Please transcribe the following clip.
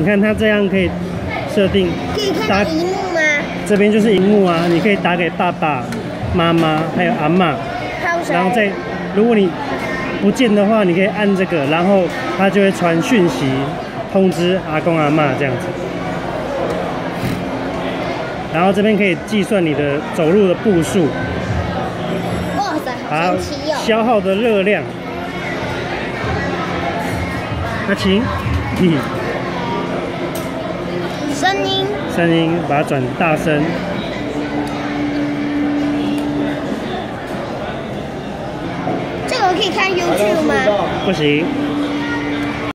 你看它这样可以设定，可以看到荧幕吗？这边就是荧幕啊，你可以打给爸爸妈妈还有阿嬷，还有谁？然后再如果你不见的话，你可以按这个，然后它就会传讯息通知阿公阿妈这样子。然后这边可以计算你的走路的步数，哇塞，好神奇哦！消耗的热量。阿晴，嗯，声音声音把它转大声。这个可以看 YouTube 吗？不行，